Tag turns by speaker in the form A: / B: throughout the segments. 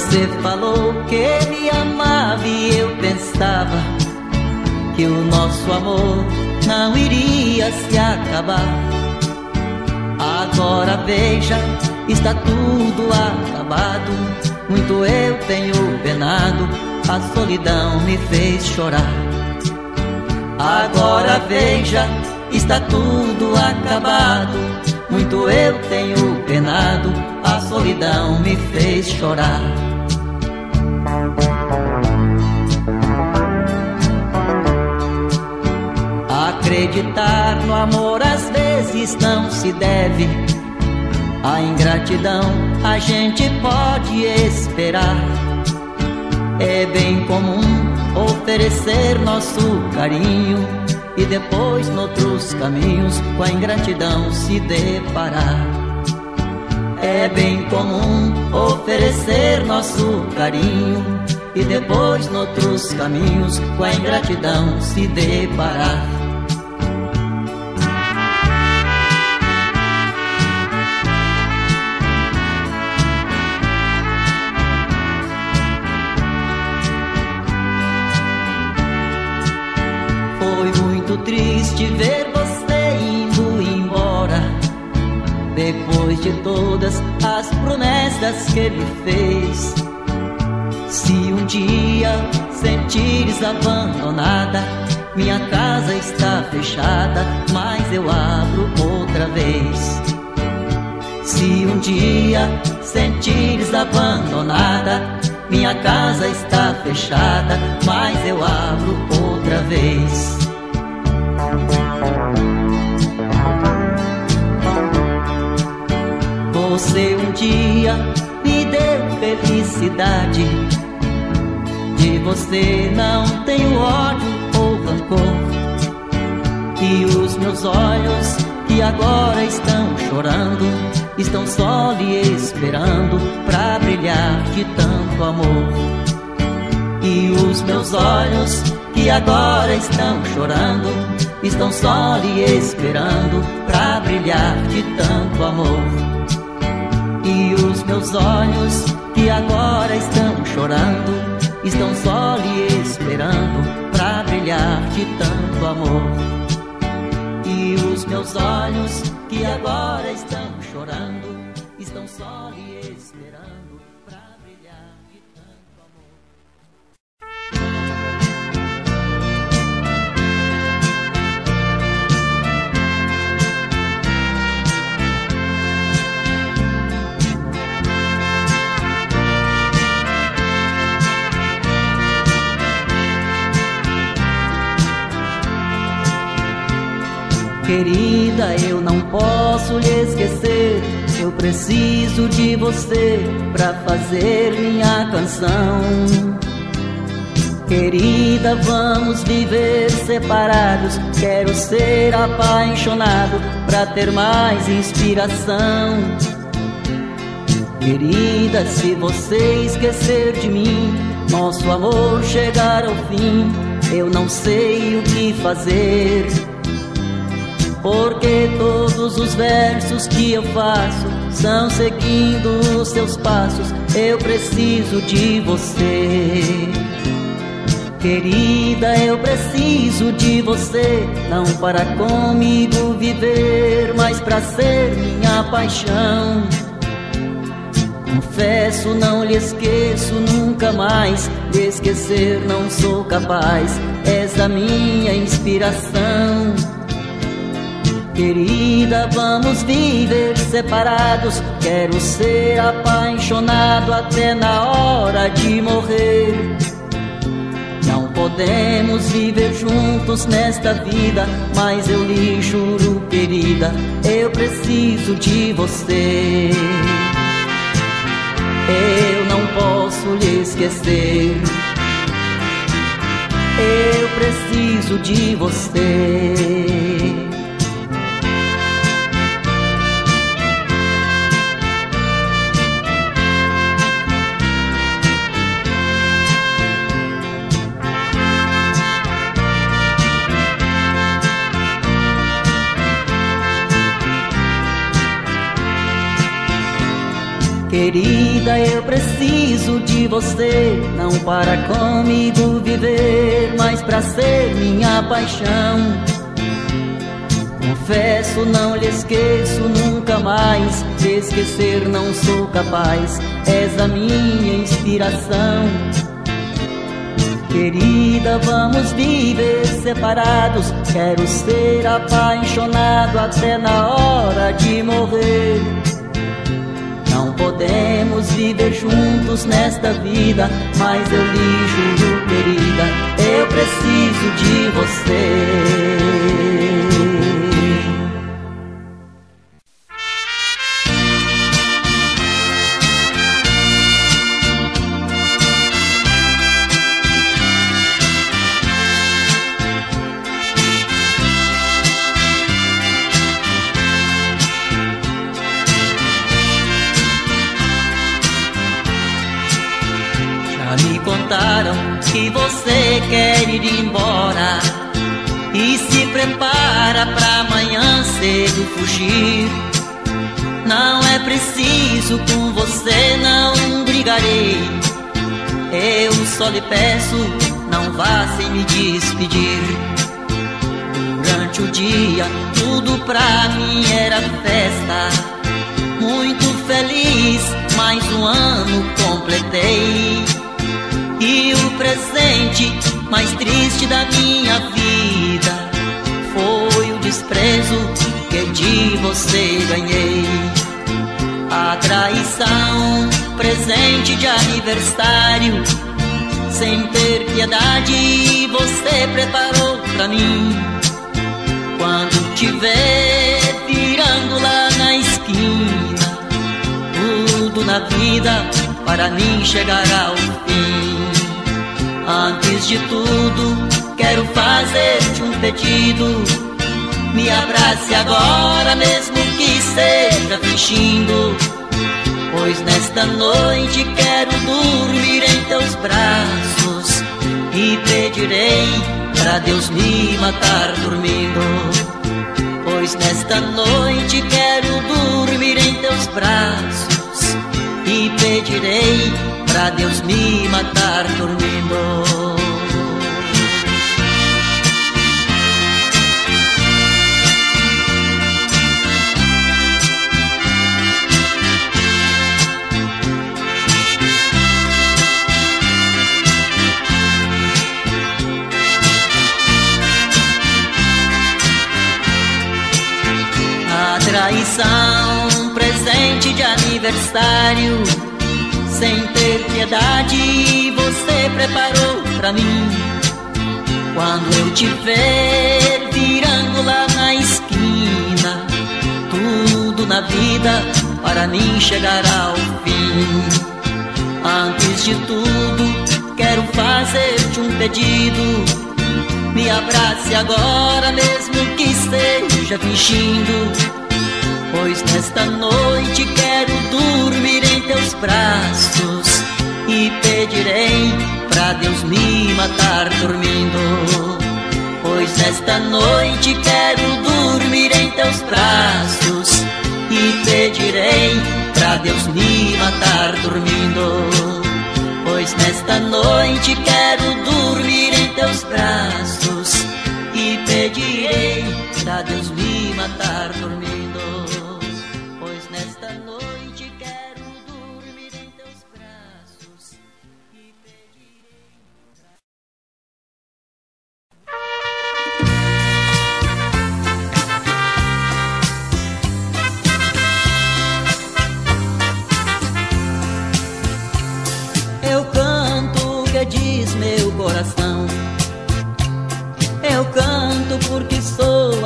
A: Você falou que me amava e eu pensava que o nosso amor não iria se acabar. Agora veja, está tudo acabado. Muito eu tenho penado, a solidão me fez chorar. Agora veja, está tudo acabado. Muito eu tenho penado, a solidão me fez chorar. Acreditar no amor às vezes não se deve. A ingratidão a gente pode esperar. É bem comum oferecer nosso carinho e depois, noutros caminhos, com a ingratidão se deparar. É bem comum oferecer nosso carinho e depois, noutros caminhos, com a ingratidão se deparar. Depois de todas as promessas que me fez. Se um dia sentires abandonada, minha casa está fechada, mas eu abro outra vez. Se um dia sentires abandonada, minha casa está fechada, mas eu abro outra vez. Você um dia me deu felicidade. De você não tenho ódio ou rancor. E os meus olhos que agora estão chorando, estão só lhe esperando pra brilhar de tanto amor. E os meus olhos que agora estão chorando, estão só lhe esperando pra brilhar de tanto amor. E os meus olhos que agora estão chorando Estão só lhe esperando pra brilhar de tanto amor. E os meus olhos que agora estão chorando Estão só Querida, eu não posso lhe esquecer. Eu preciso de você pra fazer minha canção. Querida, vamos viver separados. Quero ser apaixonado pra ter mais inspiração. Querida, se você esquecer de mim, nosso amor chegar ao fim, eu não sei o que fazer. Porque todos os versos que eu faço são seguindo os seus passos. Eu preciso de você. Querida, eu preciso de você, não para comigo viver, mas para ser minha paixão. Confesso, não lhe esqueço nunca mais. De esquecer não sou capaz, és a minha inspiração. Querida, vamos viver separados. Quero ser apaixonado até na hora de morrer. Não podemos viver juntos nesta vida, mas eu lhe juro, querida, eu preciso de você. Eu não posso lhe esquecer. Eu preciso de você. Querida, eu preciso de você, não para comigo viver, mas para ser minha paixão. Confesso, não lhe esqueço nunca mais, de esquecer não sou capaz, és a minha inspiração. Querida, vamos viver separados. Quero ser apaixonado até na hora de morrer. Podemos viver juntos nesta vida, mas eu lhe juro, querida, eu preciso de você. Fugir. Não é preciso com você, não brigarei. Eu só lhe peço, não vá sem me despedir. Durante o dia, tudo pra mim era festa. Muito feliz, mais um ano completei. E o presente mais triste da minha vida foi o desprezo que de você ganhei. A traição, presente de aniversário, sem ter piedade, você preparou pra mim. Quando tiver virando lá na esquina, tudo na vida para mim chegar ao fim. Antes de tudo, quero fazer-te um pedido. Me abrace agora, mesmo que seja fingindo. Pois nesta noite quero dormir em teus braços e pedirei para Deus me matar dormindo. Pois nesta noite quero dormir em teus braços e pedirei pra Deus me matar dormindo. Traição, presente de aniversário sem ter piedade, você preparou pra mim. Quando eu te ver virando lá na esquina, tudo na vida para mim chegar ao fim. Antes de tudo, quero fazer-te um pedido. Me abrace agora, mesmo que esteja fingindo. Pois nesta noite quero dormir em teus braços e pedirei pra Deus me matar dormindo. Pois nesta noite quero dormir em teus braços e pedirei pra Deus me matar dormindo. Pois nesta noite quero dormir em teus braços e pedirei pra Deus me matar dormindo.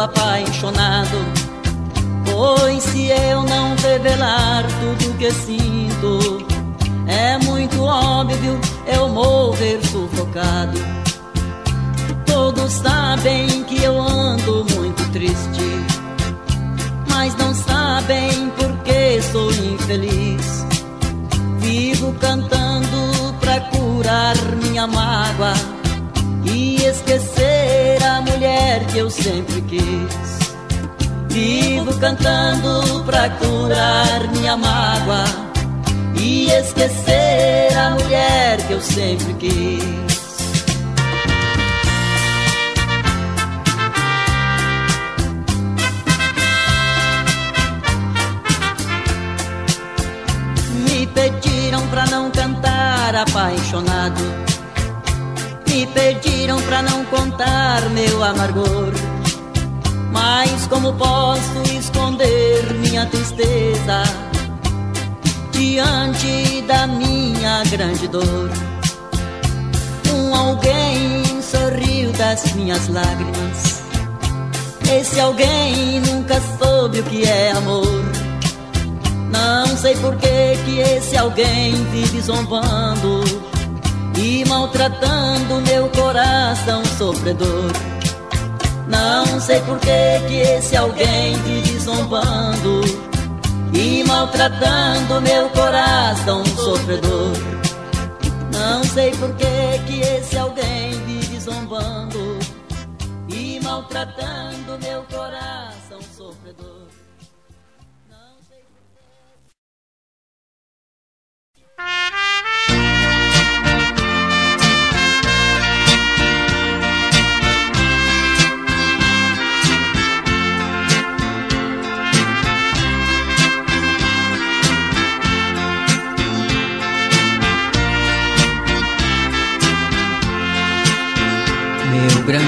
A: Apaixonado. Pois se eu não revelar tudo que sinto, é muito óbvio eu morrer sufocado. Todos sabem que eu ando muito triste, mas não sabem por que sou infeliz. Vivo cantando pra curar minha mágoa e esquecer que eu sempre quis. Vivo cantando pra curar minha mágoa e esquecer a mulher que eu sempre quis. Me pediram pra não cantar apaixonado. Me pediram pra não contar meu amargor. Mas como posso esconder minha tristeza diante da minha grande dor? Um alguém sorriu das minhas lágrimas. Esse alguém nunca soube o que é amor. Não sei por que que esse alguém vive zombando e maltratando meu coração sofredor. Não sei por que que esse alguém vive zombando e maltratando meu coração sofredor. Não sei por que que esse alguém vive zombando e maltratando meu coração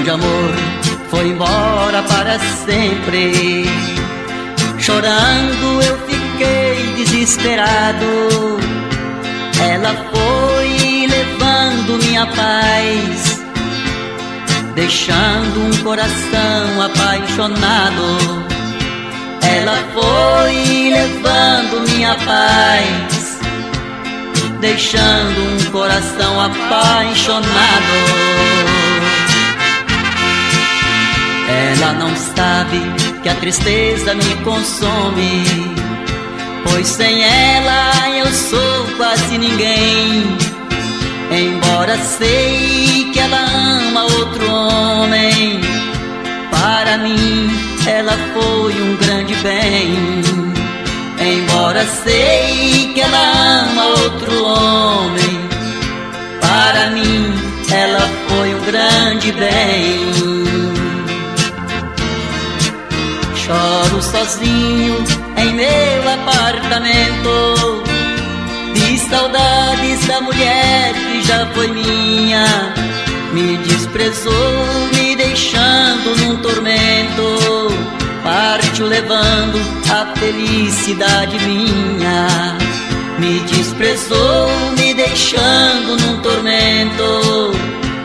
A: grande amor foi embora para sempre. Chorando eu fiquei desesperado. Ela foi levando minha paz, deixando um coração apaixonado. Ela foi levando minha paz, deixando um coração apaixonado. Ela não sabe que a tristeza me consome, pois sem ela eu sou quase ninguém. Embora sei que ela ama outro homem, para mim ela foi um grande bem. Embora sei que ela ama outro homem, para mim ela foi um grande bem. Choro sozinho em meu apartamento. De saudades da mulher que já foi minha. Me desprezou, me deixando num tormento. Partiu levando a felicidade minha. Me desprezou, me deixando num tormento.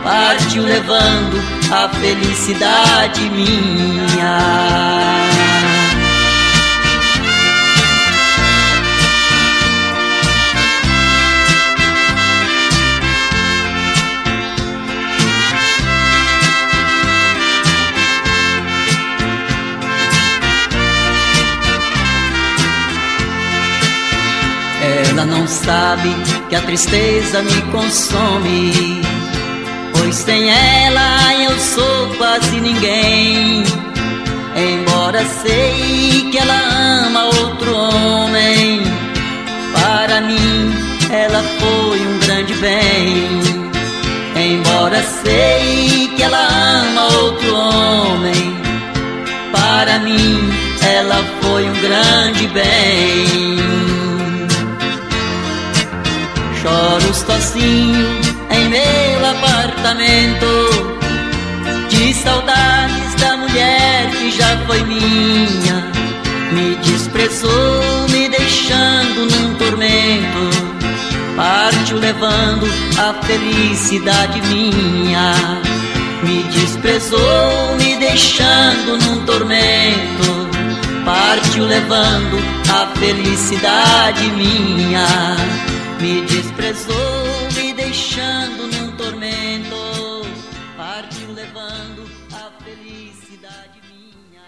A: Partiu levando a felicidade minha. Ela não sabe que a tristeza me consome. Pois sem ela eu sou quase ninguém. Embora sei que ela ama outro homem, para mim ela foi um grande bem. Embora sei que ela ama outro homem, para mim ela foi um grande bem. Choro sozinho em meu apartamento. De saudades da mulher que já foi minha Me desprezou, me deixando num tormento. Partiu levando a felicidade minha Me desprezou, me deixando num tormento. Partiu levando a felicidade minha Me desprezou, me deixando num tormento, partiu levando a felicidade minha.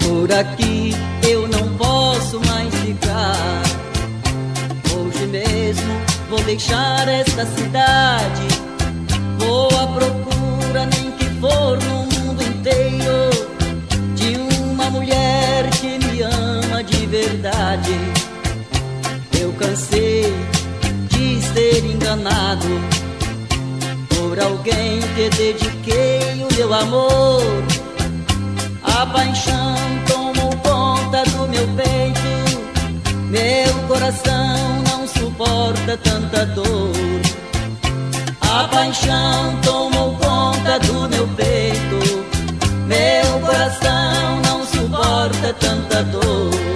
A: Por aqui eu não posso mais ficar. Hoje mesmo vou deixar esta cidade. Verdade. Eu cansei de ser enganado por alguém que dediquei o meu amor. A paixão tomou conta do meu peito, meu coração não suporta tanta dor. A paixão tomou conta do meu peito, meu coração não suporta tanta dor.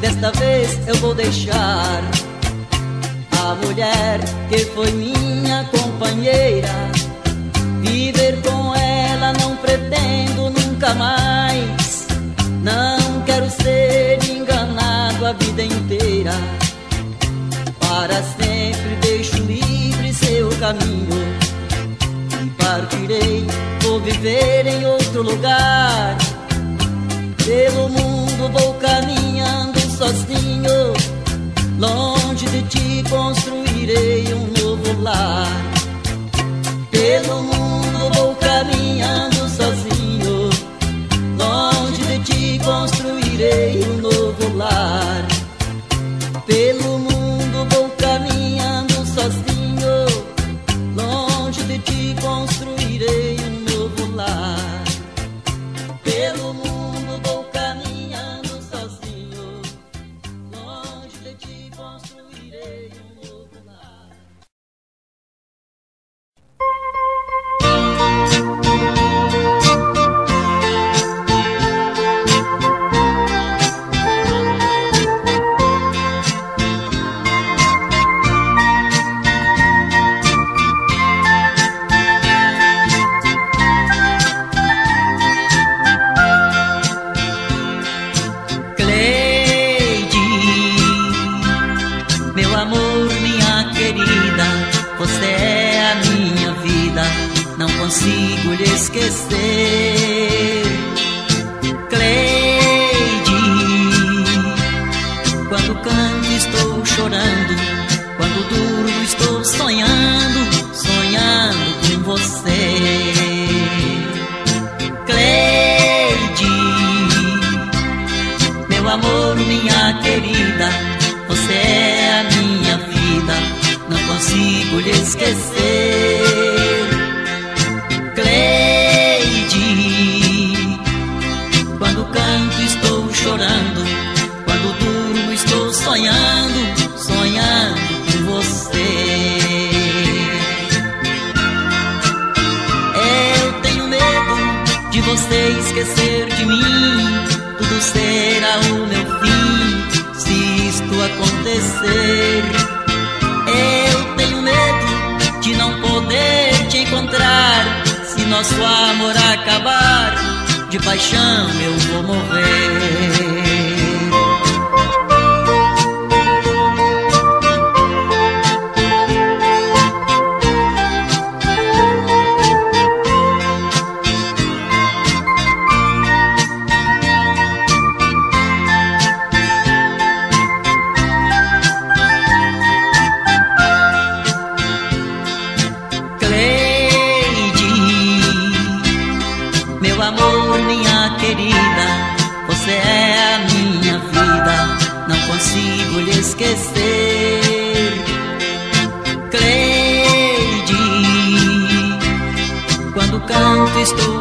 A: Desta vez eu vou deixar a mulher que foi minha companheira. Viver com ela não pretendo nunca mais. Não quero ser enganado a vida inteira. Para sempre deixo livre seu caminho. E partirei, vou viver em outro lugar. Pelo mundo vou caminhando sozinho Longe de ti construirei um novo lar. Pelo mundo vou caminhando sozinho. Longe de ti construirei um novo lar. Esquecer de mim. Tudo será o meu fim se isto acontecer. Eu tenho medo de não poder te encontrar. Se nosso amor acabar, de paixão eu vou morrer. Canto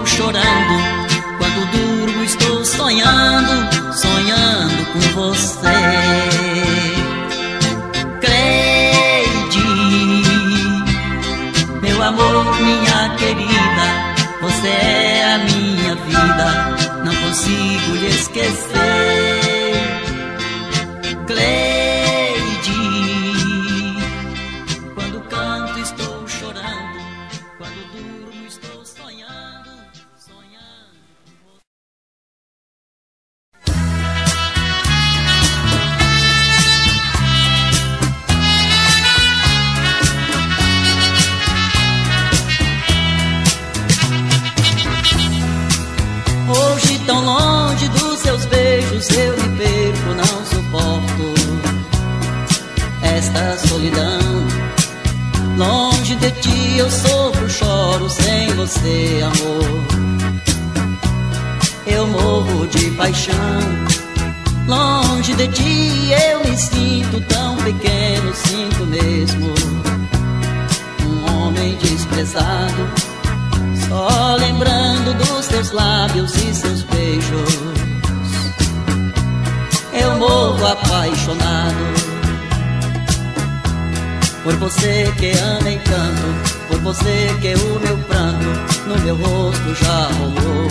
A: que amei tanto, por você que o meu pranto no meu rosto já rolou.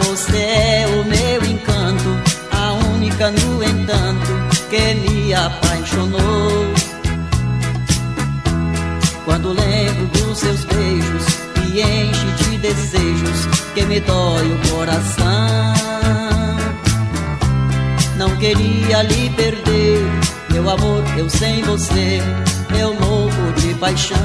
A: Você é o meu encanto, a única no entanto que me apaixonou. Quando lembro dos seus beijos, me enche de desejos que me dói o coração. Não queria lhe perder meu amor, eu sem você, eu morro de paixão.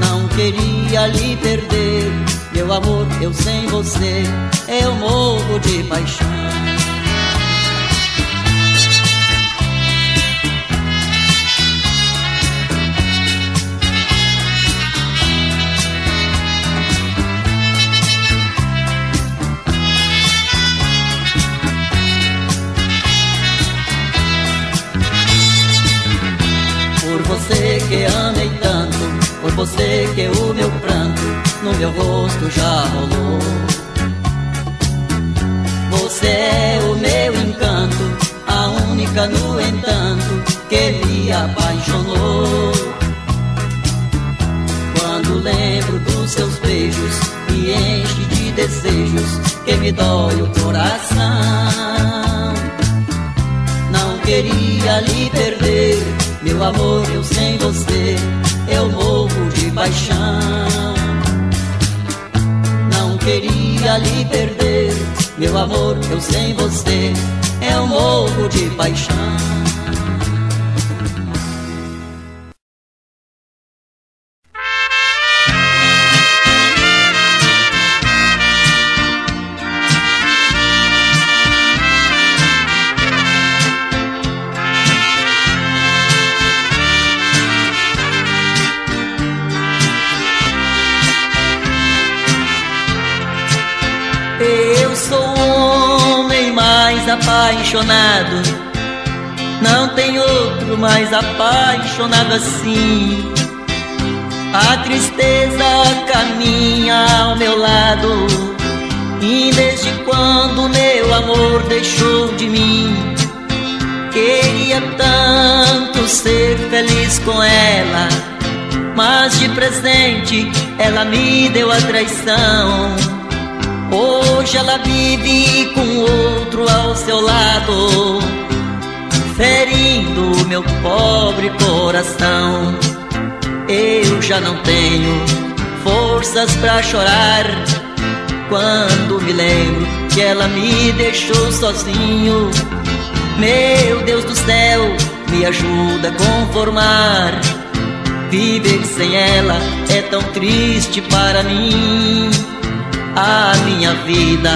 A: Não queria lhe perder, meu amor, eu sem você, eu morro de paixão. Meu rosto já rolou. Você é o meu encanto, a única no entanto que me apaixonou. Quando lembro dos seus beijos, me enche de desejos que me dói o coração. Não queria lhe perder meu amor, eu sem você, eu morro de paixão. Queria lhe perder, meu amor, eu sem você, eu morro de paixão. Apaixonado. Não tem outro mais apaixonado assim. A tristeza caminha ao meu lado. E desde quando meu amor deixou de mim, queria tanto ser feliz com ela. Mas de presente ela me deu a traição. Hoje ela vive com outro ao seu lado, ferindo meu pobre coração. Eu já não tenho forças para chorar quando me lembro que ela me deixou sozinho. Meu Deus do céu, me ajuda a conformar. Viver sem ela é tão triste para mim. A minha vida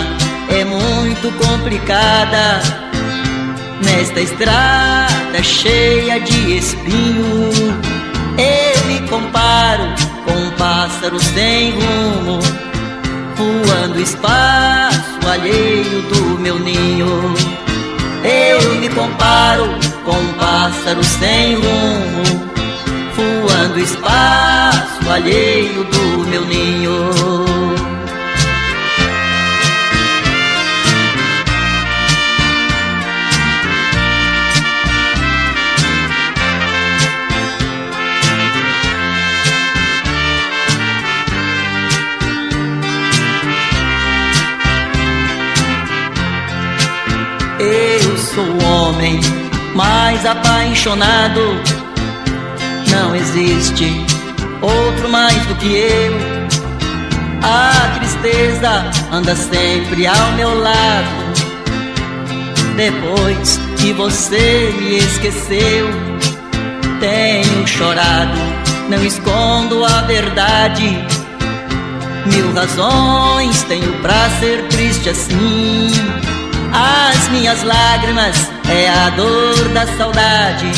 A: é muito complicada. Nesta estrada cheia de espinho Eu me comparo com um pássaro sem rumo Voando espaço alheio do meu ninho. Eu me comparo com um pássaro sem rumo Voando espaço alheio do meu ninho sou o homem mais apaixonado. Não existe outro mais do que eu. A tristeza anda sempre ao meu lado. Depois que você me esqueceu, tenho chorado, não escondo a verdade. Mil razões tenho pra ser triste assim. As minhas lágrimas é a dor da saudade.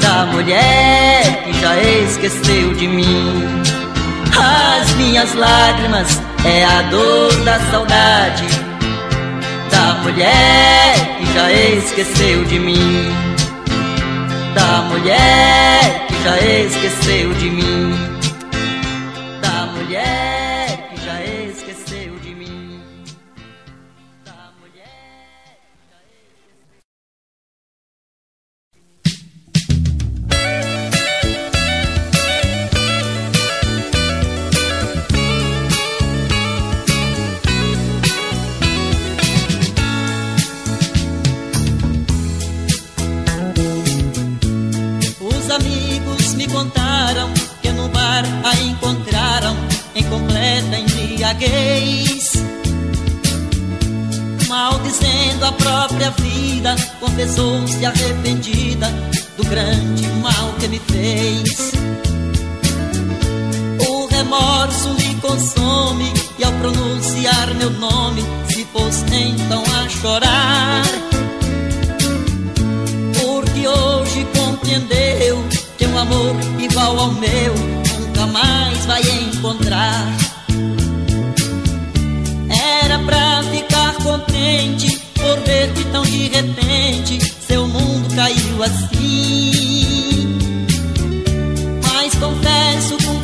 A: da mulher que já esqueceu de mim. As minhas lágrimas é a dor da saudade da mulher que já esqueceu de mim. Da mulher que já esqueceu de mim. O remorso lhe consome e ao pronunciar meu nome se pôs então a chorar porque hoje compreendeu que um amor igual ao meu nunca mais vai encontrar. Era pra ficar contente por ver que tão de repente seu mundo caiu assim.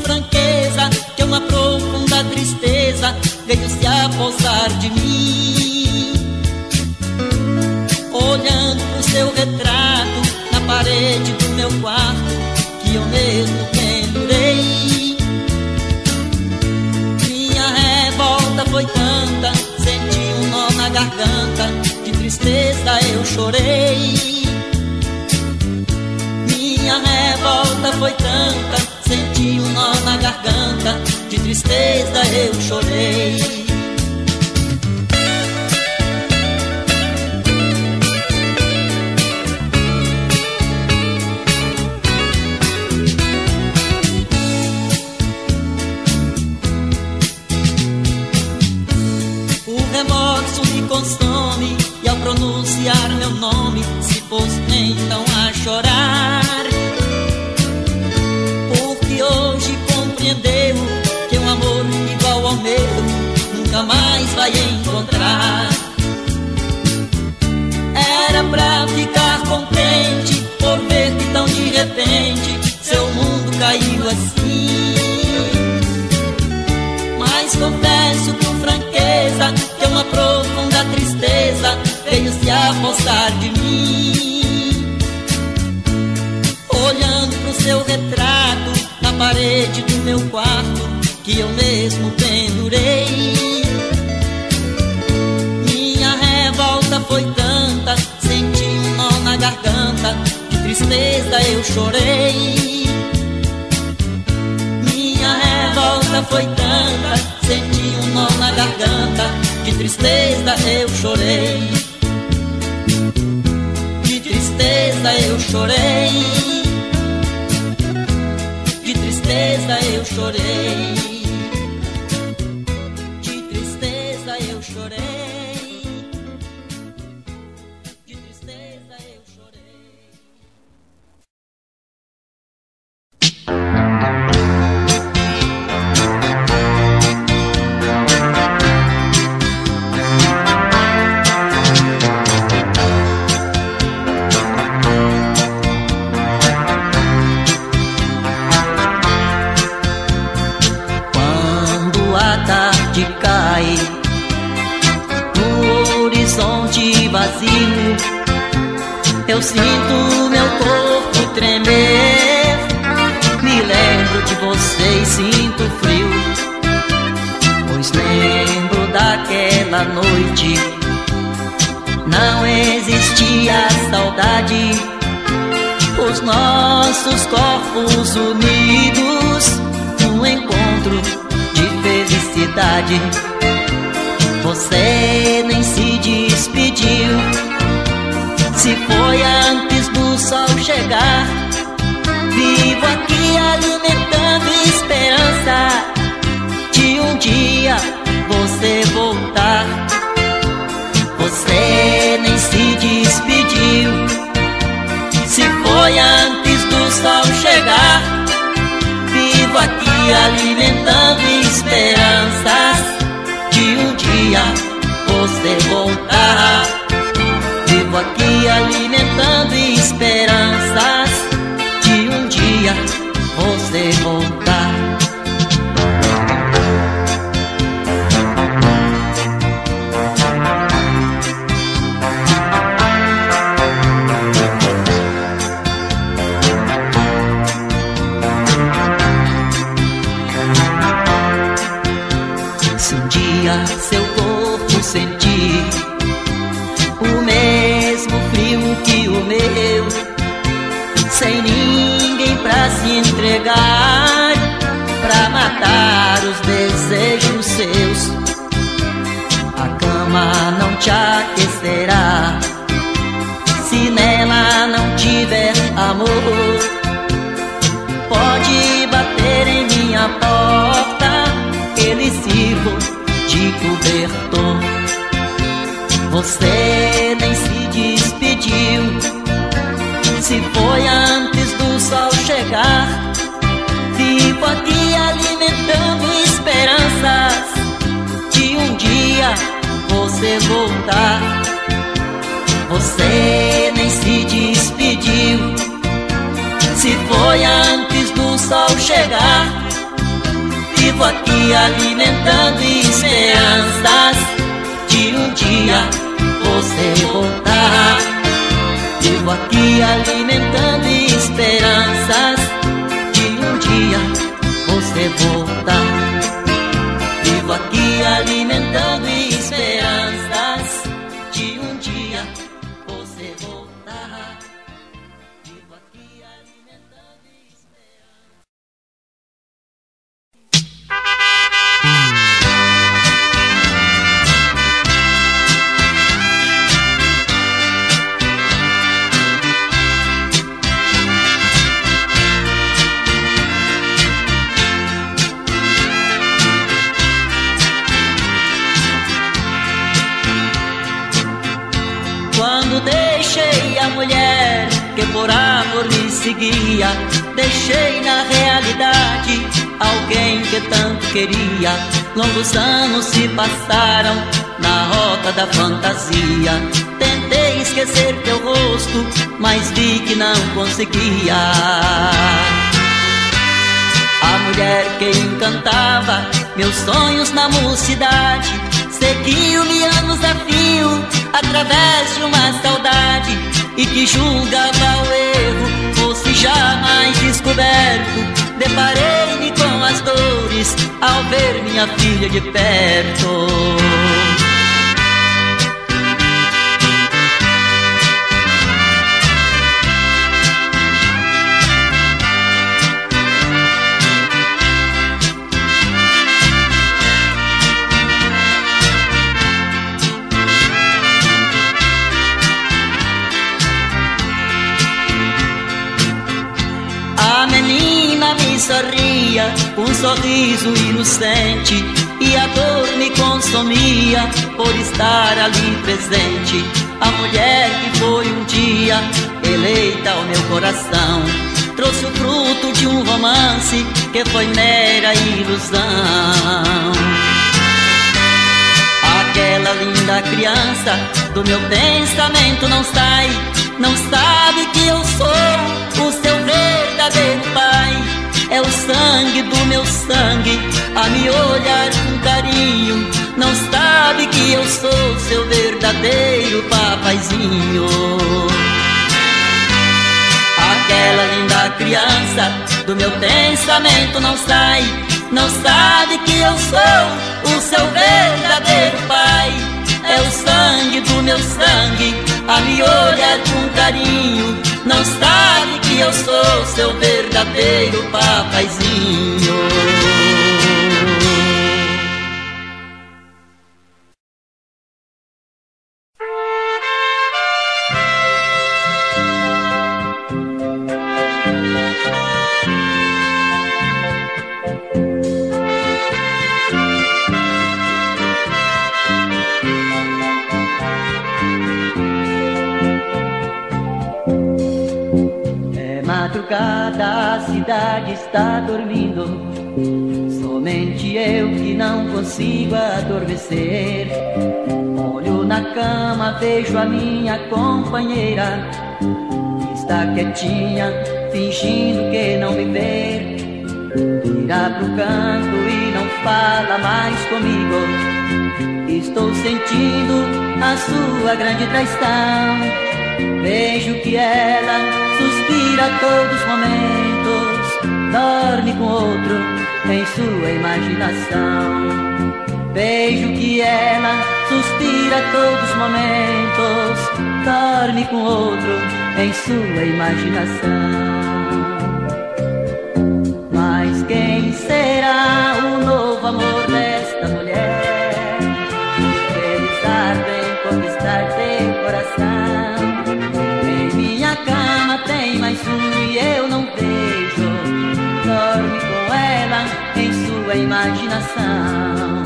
A: Franqueza que uma profunda tristeza veio se apossar de mim olhando pro seu retrato na parede do meu quarto que eu mesmo pendurei. Minha revolta foi tanta, senti um nó na garganta, de tristeza eu chorei. Minha revolta foi tanta, nó na garganta, de tristeza eu chorei. Mas confesso com franqueza que uma profunda tristeza veio se apossar de mim. Olhando pro seu retrato na parede do meu quarto que eu mesmo pendurei. Minha revolta foi tanta, senti um nó na garganta, de tristeza eu chorei. Minha revolta foi tanta, senti um nó na garganta, de tristeza eu chorei. De tristeza eu chorei. De tristeza eu chorei. Nossos corpos unidos um encontro de felicidade. Você nem se despediu. Se foi antes do sol chegar, vivo aqui alimentando esperança de um dia você voltar. Você nem se despediu. Se foi antes alimentando esperanças de um dia você voltar. Vivo aqui alimentando te aquecerá se nela não tiver amor. Pode bater em minha porta, ele sirvo de cobertor. Você nem se despediu se foi antes do sol chegar. Vivo aqui alimentando você voltar. Você nem se despediu. Se foi antes do sol chegar. Vivo aqui alimentando esperanças de um dia você voltar. Vivo aqui alimentando deixei na realidade alguém que tanto queria. Longos anos se passaram na rota da fantasia. Tentei esquecer teu rosto, mas vi que não conseguia. A mulher que encantava meus sonhos na mocidade Seguiu-me anos a fio através de uma saudade E que julgava o erro jamais descoberto Deparei-me com as dores ao ver minha filha de perto sorria, um sorriso inocente, e a dor me consumia por estar ali presente. A mulher que foi um dia eleita ao meu coração, trouxe o fruto de um romance que foi mera ilusão. Aquela linda criança do meu pensamento não sai, não sabe que eu sou o seu verdadeiro pai. É o sangue do meu sangue a me olhar com carinho. Não sabe que eu sou seu verdadeiro papaizinho. Aquela linda criança do meu pensamento não sai. Não sabe que eu sou o seu verdadeiro pai. É o sangue do meu sangue a me olhar com carinho. Não sabe que eu sou seu verdadeiro papaizinho. Está dormindo. Somente eu que não consigo adormecer. Olho na cama, vejo a minha companheira. Está quietinha, fingindo que não me vê. Vira pro canto e não fala mais comigo. Estou sentindo a sua grande traição. Vejo que ela suspira a todos os momentos, dorme com outro em sua imaginação. Vejo que ela suspira todos os momentos, dorme com outro em sua imaginação. Mas quem será o novo amor desta mulher? Feliz em conquistar teu coração. Em minha cama tem mais um sua imaginação.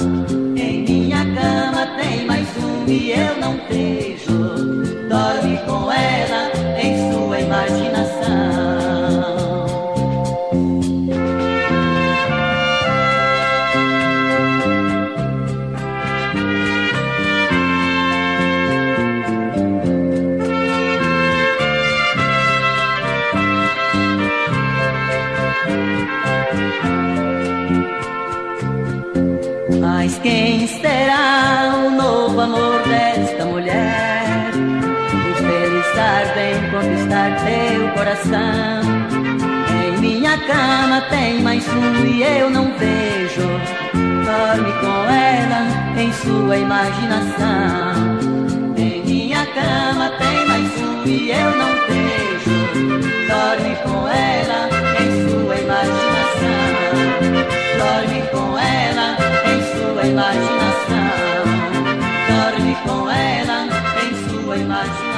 A: Em minha cama tem mais um e eu não vejo. Dorme com ela em sua imaginação. Coração. Em minha cama tem mais um e eu não vejo. Dorme com ela em sua imaginação. Em minha cama tem mais um e eu não vejo. Dorme com ela em sua imaginação. Dorme com ela em sua imaginação. Dorme com ela em sua imaginação.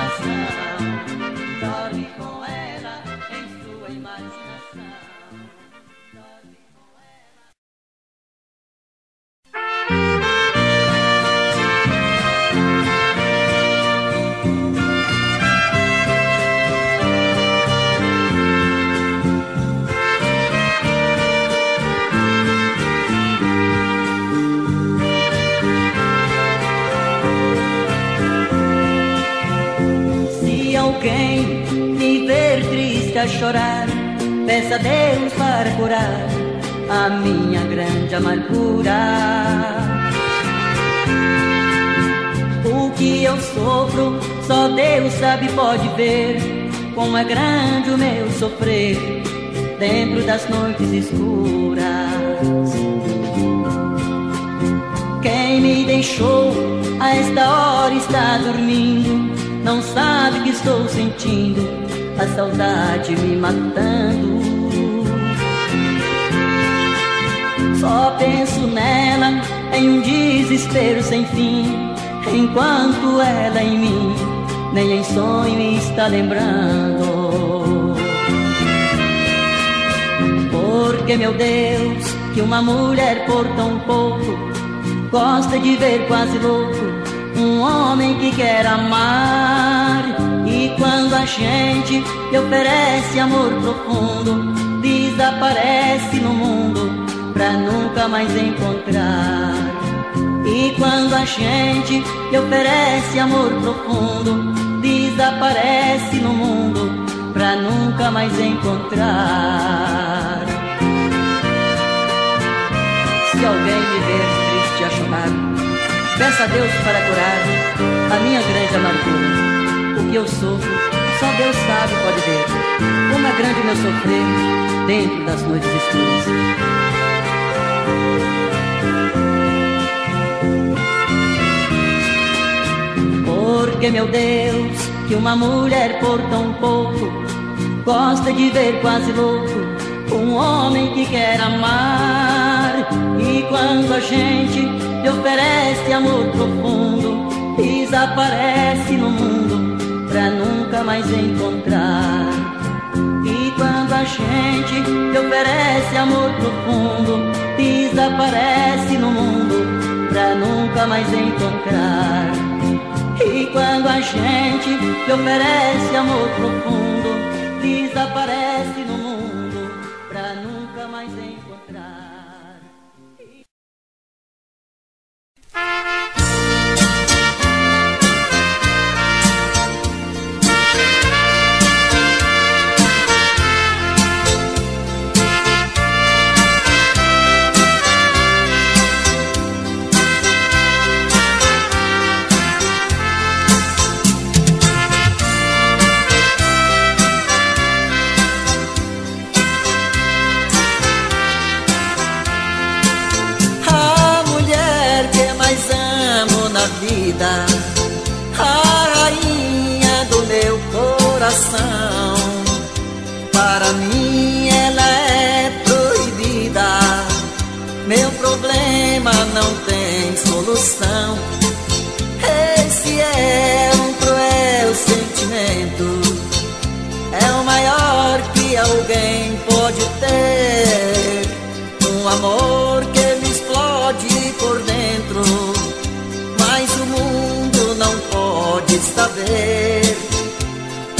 A: Deus para curar a minha grande amargura. O que eu sofro, só Deus sabe pode ver como é grande o meu sofrer dentro das noites escuras. Quem me deixou a esta hora está dormindo, não sabe que estou sentindo a saudade me matando. Só penso nela em um desespero sem fim, enquanto ela em mim nem em sonho está lembrando. Porque meu Deus, que uma mulher por tão pouco gosta de ver quase louco um homem que quer amar. E quando a gente lhe oferece amor profundo, desaparece no mundo pra nunca mais encontrar. E quando a gente lhe oferece amor profundo, desaparece no mundo pra nunca mais encontrar. Se alguém me ver triste a chorar, peça a Deus para curar a minha grande amargura. O que eu sofro, só Deus sabe pode ver. Como é grande meu sofrer dentro das noites escuras. Porque, meu Deus, que uma mulher por tão pouco gosta de ver quase louco um homem que quer amar. E quando a gente lhe oferece amor profundo, desaparece no mundo pra nunca mais encontrar. E quando a gente lhe oferece amor profundo, desaparece no mundo pra nunca mais encontrar. E quando a gente lhe oferece amor profundo, desaparece pode saber.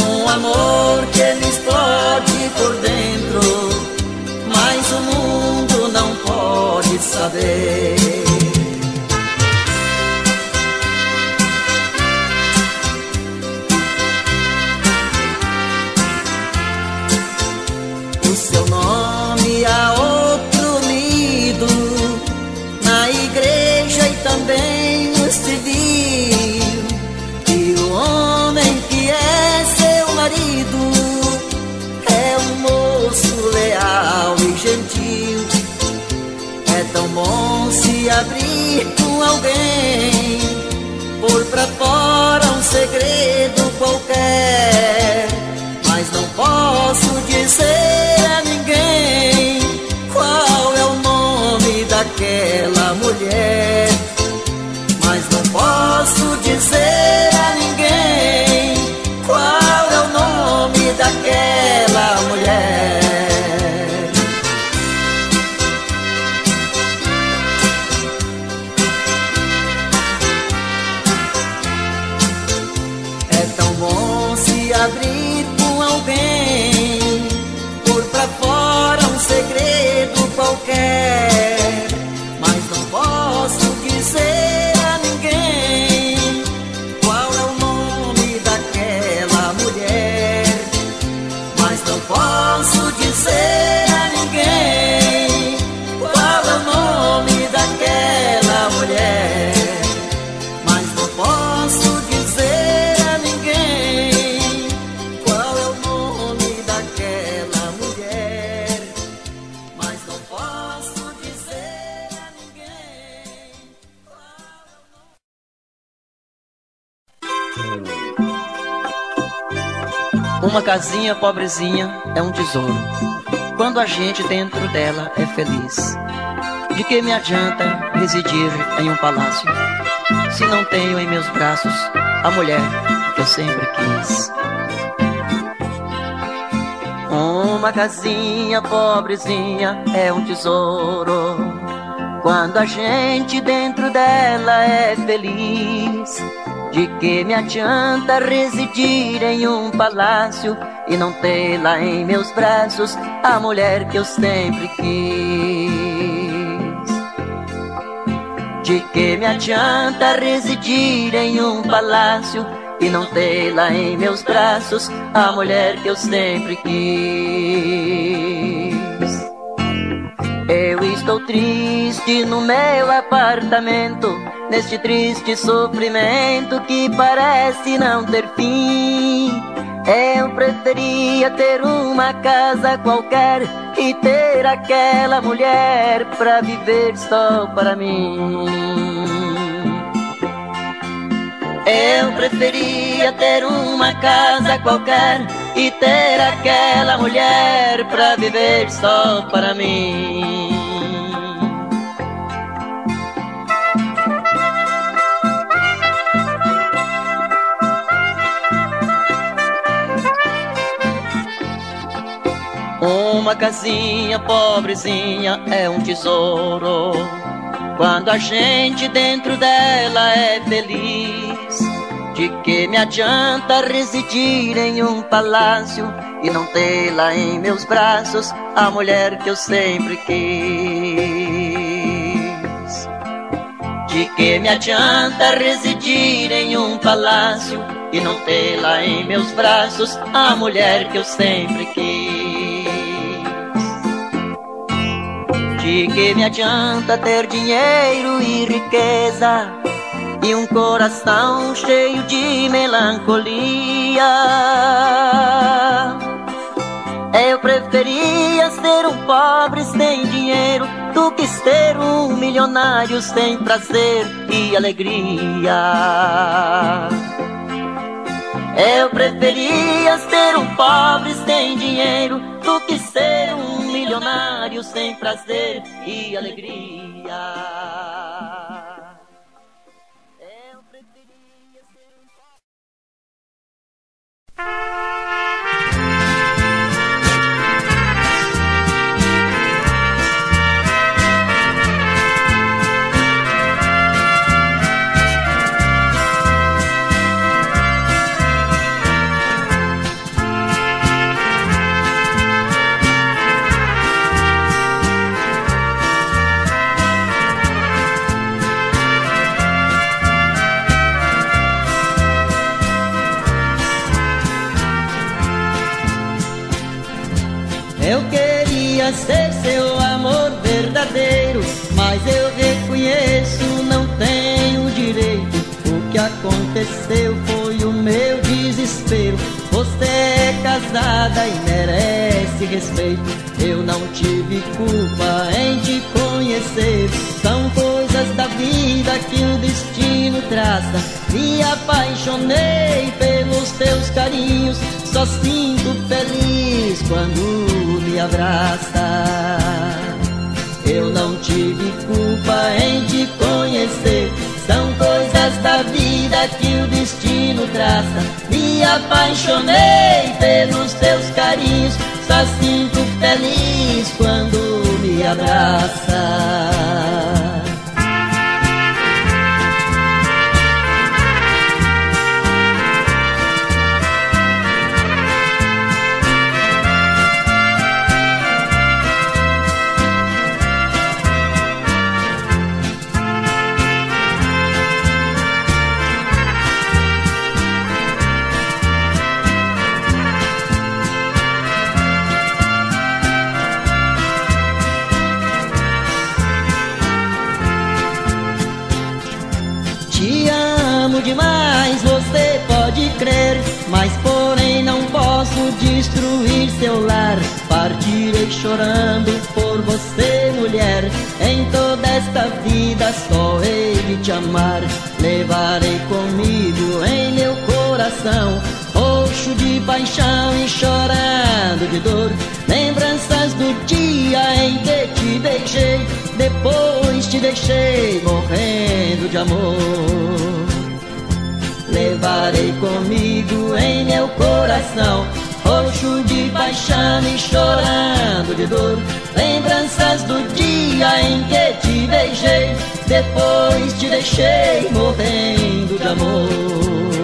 A: Um amor que me explode por dentro, mas o mundo não pode saber. Abrir com alguém, pôr pra fora um segredo qualquer. Mas não posso dizer casinha pobrezinha é um tesouro. Quando a gente dentro dela é feliz. De que me adianta residir em um palácio se não tenho em meus braços a mulher que eu sempre quis? Uma casinha pobrezinha é um tesouro. Quando a gente dentro dela é feliz. De que me adianta residir em um palácio e não ter lá em meus braços a mulher que eu sempre quis? De que me adianta residir em um palácio e não ter lá em meus braços a mulher que eu sempre quis? Eu estou triste no meu apartamento, neste triste sofrimento que parece não ter fim. Eu preferia ter uma casa qualquer e ter aquela mulher pra viver só para mim. Eu preferia ter uma casa qualquer e ter aquela mulher pra viver só para mim. Uma casinha pobrezinha é um tesouro. Quando a gente dentro dela é feliz, de que me adianta residir em um palácio e não ter lá em meus braços a mulher que eu sempre quis? De que me adianta residir em um palácio e não ter lá em meus braços a mulher que eu sempre quis? De que me adianta ter dinheiro e riqueza e um coração cheio de melancolia? Eu preferia ser um pobre sem dinheiro do que ser um milionário sem prazer e alegria. Eu preferia ser um pobre sem dinheiro do que ser um milionário sem prazer e alegria. Eu respeito. Eu não tive culpa em te conhecer. São coisas da vida que o destino traça. Me apaixonei pelos teus carinhos. Só sinto feliz quando me abraça. Eu não tive culpa em te conhecer. São coisas da vida que o destino traça. Me apaixonei pelos teus carinhos. Só sinto feliz quando me abraça. Demais, você pode crer. Mas porém não posso destruir seu lar. Partirei chorando por você, mulher. Em toda esta vida só ele te amar. Levarei comigo em meu coração. Roxo de paixão e chorando de dor. Lembranças do dia em que te beijei. Depois te deixei morrendo de amor. Levarei comigo em meu coração. Roxo de paixão e chorando de dor. Lembranças do dia em que te beijei. Depois te deixei morrendo de amor